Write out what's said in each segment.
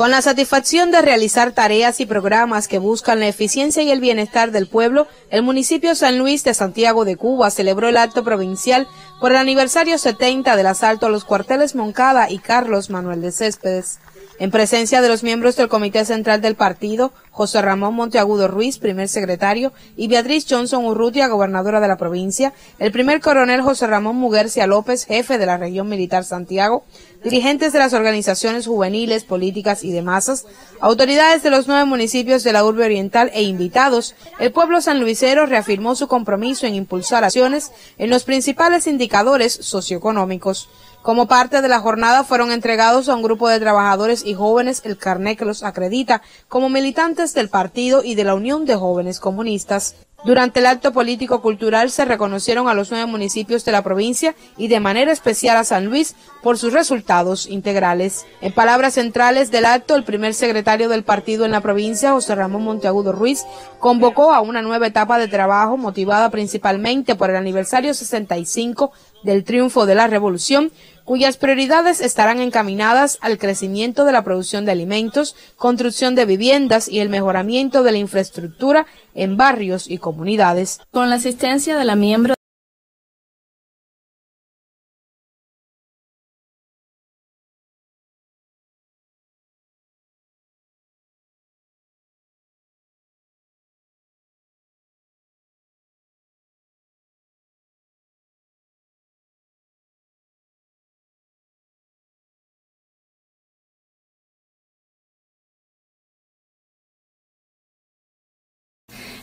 Con la satisfacción de realizar tareas y programas que buscan la eficiencia y el bienestar del pueblo, el municipio San Luis de Santiago de Cuba celebró el acto provincial por el aniversario 70 del asalto a los cuarteles Moncada y Carlos Manuel de Céspedes. En presencia de los miembros del Comité Central del Partido, José Ramón Monteagudo Ruiz, primer secretario, y Beatriz Johnson Urrutia, gobernadora de la provincia, el primer coronel José Ramón Muguercia López, jefe de la región militar Santiago, dirigentes de las organizaciones juveniles, políticas y de masas, autoridades de los nueve municipios de la urbe oriental e invitados, el pueblo sanluisero reafirmó su compromiso en impulsar acciones en los principales indicadores socioeconómicos. Como parte de la jornada fueron entregados a un grupo de trabajadores y jóvenes el carné que los acredita como militantes del partido y de la Unión de Jóvenes Comunistas. Durante el acto político-cultural se reconocieron a los nueve municipios de la provincia y de manera especial a San Luis por sus resultados integrales. En palabras centrales del acto, el primer secretario del partido en la provincia, José Ramón Monteagudo Ruiz, convocó a una nueva etapa de trabajo motivada principalmente por el aniversario 65 del triunfo de la revolución, cuyas prioridades estarán encaminadas al crecimiento de la producción de alimentos, construcción de viviendas y el mejoramiento de la infraestructura en barrios y comunidades. Con la asistencia de la miembro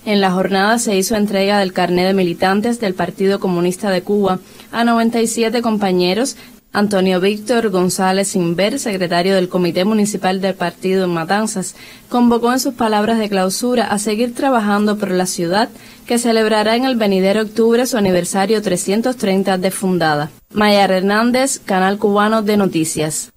En la jornada se hizo entrega del carnet de militantes del Partido Comunista de Cuba a 97 compañeros. Antonio Víctor González Inver, secretario del Comité Municipal del Partido en Matanzas, convocó en sus palabras de clausura a seguir trabajando por la ciudad que celebrará en el venidero octubre su aniversario 330 de fundada. Maya Hernández, Canal Cubano de Noticias.